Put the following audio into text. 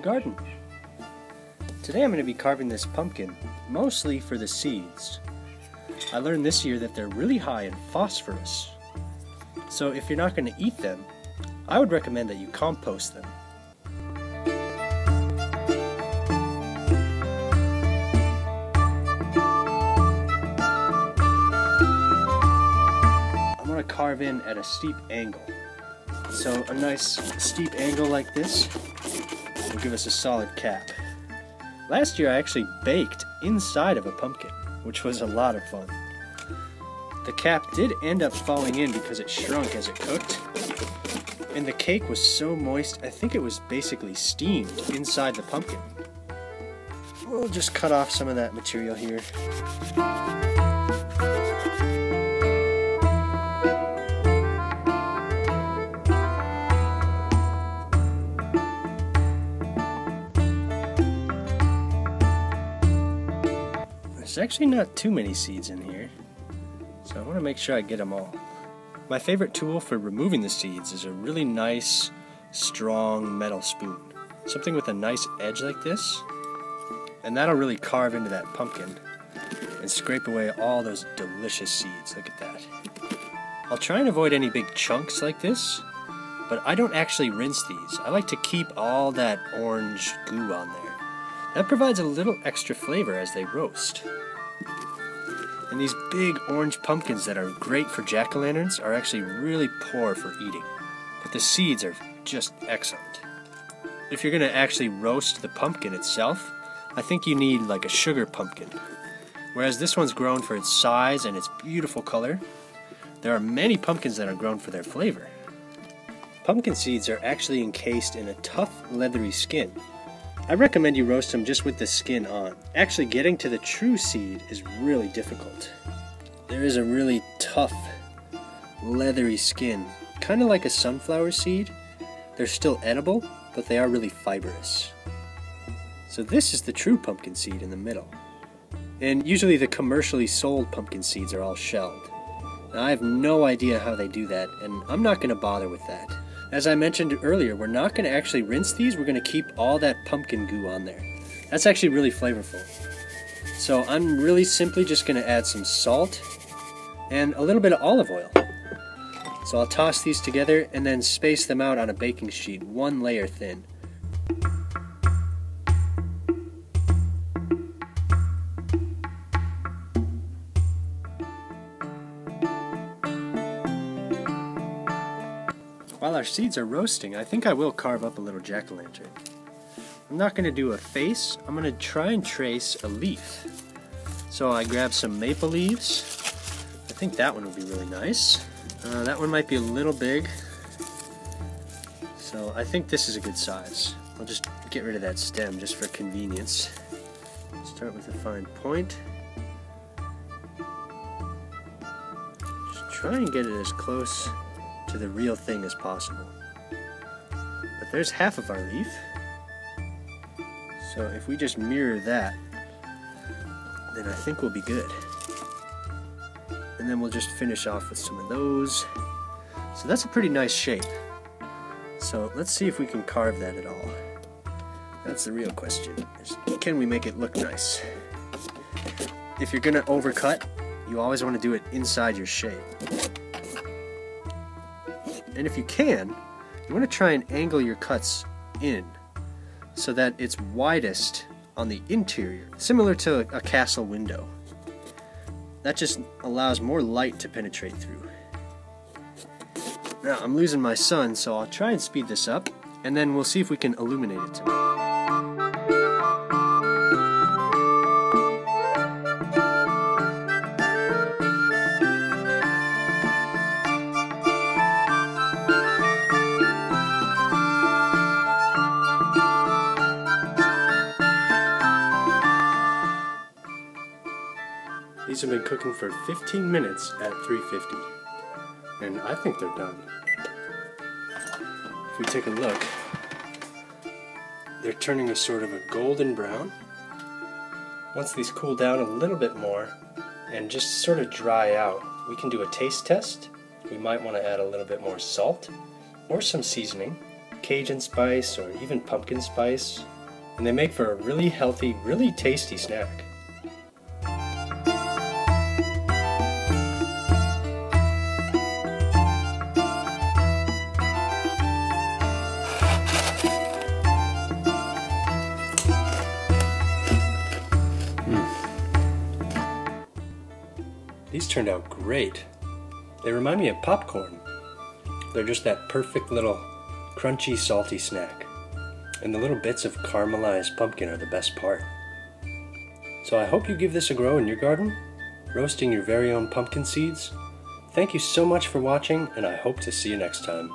the garden. Today I'm going to be carving this pumpkin, mostly for the seeds. I learned this year that they're really high in phosphorus. So if you're not going to eat them, I would recommend that you compost them. I'm going to carve in at a steep angle. So a nice steep angle like this will give us a solid cap. Last year I actually baked inside of a pumpkin, which was a hmm. lot of fun. The cap did end up falling in because it shrunk as it cooked, and the cake was so moist I think it was basically steamed inside the pumpkin. We'll just cut off some of that material here. There's actually not too many seeds in here, so I want to make sure I get them all. My favorite tool for removing the seeds is a really nice, strong metal spoon. Something with a nice edge like this, and that'll really carve into that pumpkin and scrape away all those delicious seeds. Look at that. I'll try and avoid any big chunks like this, but I don't actually rinse these. I like to keep all that orange goo on there. That provides a little extra flavor as they roast. And these big orange pumpkins that are great for jack-o'-lanterns are actually really poor for eating. But the seeds are just excellent. If you're going to actually roast the pumpkin itself, I think you need like a sugar pumpkin. Whereas this one's grown for its size and its beautiful color, there are many pumpkins that are grown for their flavor. Pumpkin seeds are actually encased in a tough, leathery skin. I recommend you roast them just with the skin on. Actually, getting to the true seed is really difficult. There is a really tough, leathery skin, kind of like a sunflower seed. They're still edible, but they are really fibrous. So this is the true pumpkin seed in the middle. And usually the commercially sold pumpkin seeds are all shelled. Now, I have no idea how they do that, and I'm not going to bother with that. As I mentioned earlier, we're not going to actually rinse these, we're going to keep all that pumpkin goo on there. That's actually really flavorful. So I'm really simply just going to add some salt and a little bit of olive oil. So I'll toss these together and then space them out on a baking sheet, one layer thin. While our seeds are roasting, I think I will carve up a little jack-o'-lantern. I'm not going to do a face, I'm going to try and trace a leaf. So I grab some maple leaves. I think that one would be really nice. Uh, that one might be a little big. So I think this is a good size. I'll just get rid of that stem just for convenience. Start with a fine point. Just try and get it as close to the real thing as possible. But there's half of our leaf. So if we just mirror that, then I think we'll be good. And then we'll just finish off with some of those. So that's a pretty nice shape. So let's see if we can carve that at all. That's the real question. Is can we make it look nice? If you're gonna overcut, you always want to do it inside your shape. And if you can, you want to try and angle your cuts in so that it's widest on the interior, similar to a, castle window. That just allows more light to penetrate through. Now, I'm losing my sun, so I'll try and speed this up, and then we'll see if we can illuminate it These have been cooking for 15 minutes at 350, and I think they're done. If we take a look, they're turning a sort of a golden brown. Once these cool down a little bit more and just sort of dry out, we can do a taste test. We might want to add a little bit more salt or some seasoning, Cajun spice or even pumpkin spice and they make for a really healthy, really tasty snack. These turned out great. They remind me of popcorn. They're just that perfect little crunchy, salty snack. And the little bits of caramelized pumpkin are the best part. So I hope you give this a grow in your garden, roasting your very own pumpkin seeds. Thank you so much for watching, and I hope to see you next time.